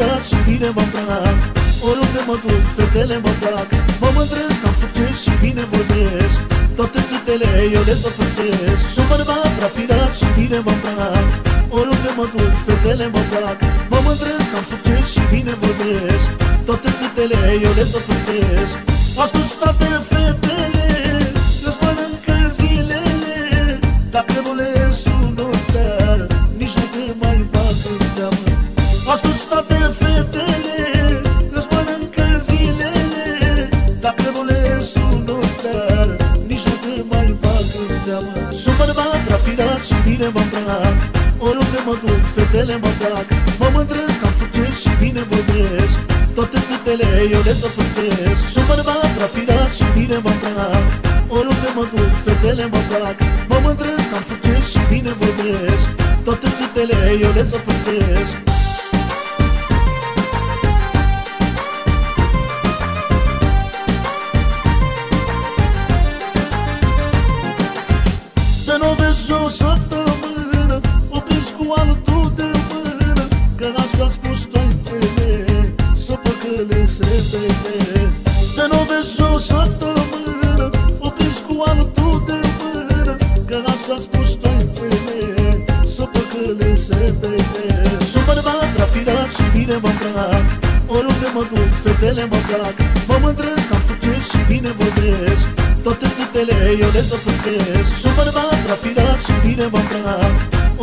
trafirat și bine mă îmbrac. Oriunde mă duc, fetele mă plac. Mă mândresc, am succes și bine vorbesc. Toate fetele eu le săpârțesc Sunt bărbat trafirat și bine mă îmbrac. Oriunde mă duc, fetele mă plac. Mă mândresc, am succes și bine vorbesc. Toate fetele eu le săpârțesc Astăzi toate fetele Astăzi toate fetele Îți mănâncă zilele. Dacă nu le sun o seară Nici nu te mai bag în seamă. Sunt bărbat trafirat și bine mă îmbrac. Oriunde mă duc, fetele mă plac Mă mândresc, am succes și bine vorbesc. Toate fetele eu le săpârțesc Sunt bărbat trafirat și bine mă îmbrac. Oriunde mă duc, fetele mă plac Mă mândresc, am succes și bine vorbesc. Toate fetele eu le săpârțesc De nu vezi o săptămână O prins cu altul de mână Că așa spus toitele Să păcăle se vede De nu vezi o săptămână O prins cu altul de mână Că așa spus toitele Să păcăle se vede Sunt bărbat trafirat și bine mă îmbrac Oriunde mă duc, fetele mă plac Mă mândresc, am succes și bine vorbesc Toate fetele eu le săpârțesc Sunt bărbat trafirat și bine mă îmbrac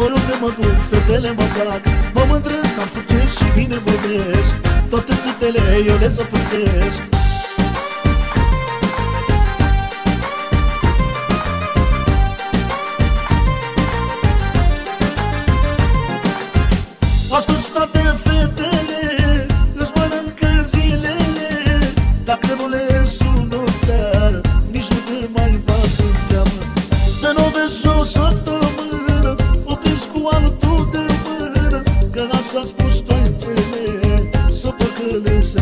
Oriunde mă duc, fetele mă plac. Mă mândresc, am succes și bine vorbesc. Toate fetele eu le săpârțesc Astăzi toate fetele Îți mănâncă zilele. Dacă nu le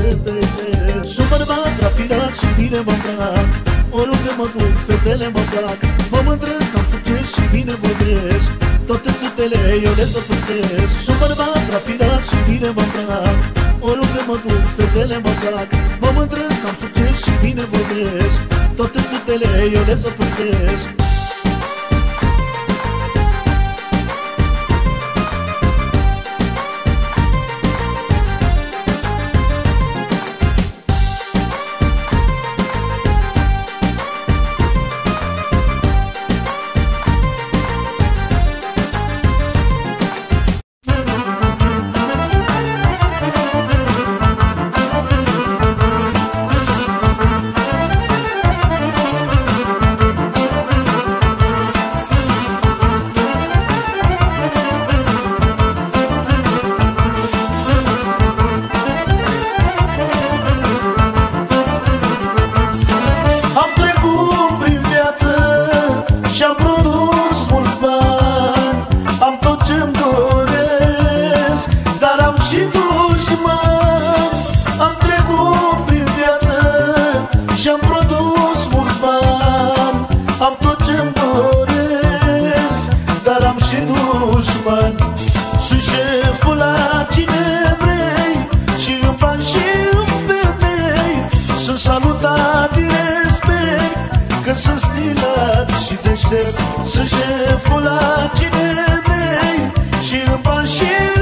se vede. Sunt bărbat trafirat și bine mă îmbrac. Oriunde mă duc, fetele mă plac. Mă mândresc, am succes și bine vorbesc Toate fetele eu le săpârțesc Sunt bărbat trafirat și bine mă îmbrac. Oriunde mă duc, fetele mă plac. Mă mândresc, am succes și bine vorbesc. Toate fetele eu le săpârțesc sunt stilat și deștept. Sunt șeful la cine vrei Și în bani și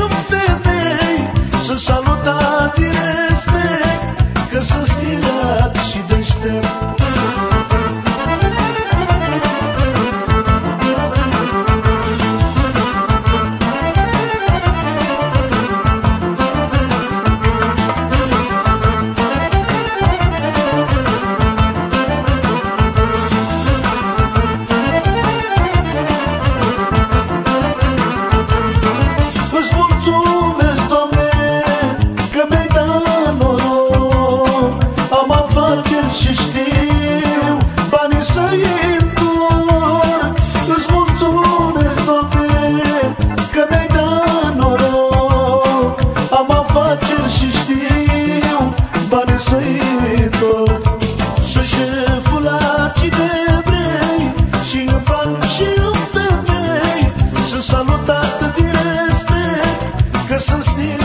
Sunt salutat din respect Că sunt stilat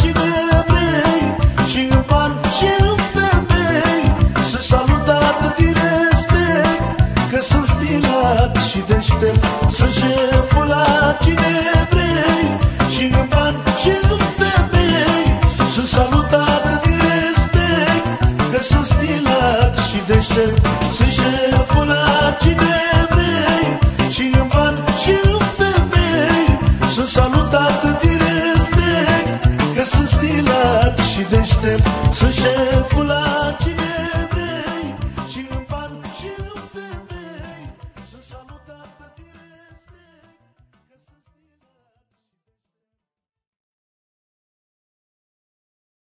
cine vrei Și în bani și în femei. Sunt salutat din respect Că sunt stilat și deștept. Sunt șeful la cine vrei Și în bani și în femei. Sunt salutat din respect Că sunt stilat și deștept. Sunt șeful la cine